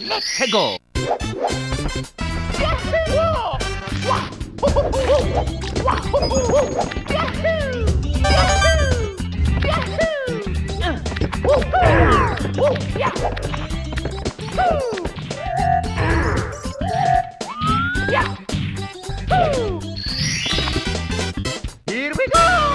Let's go! Here we go!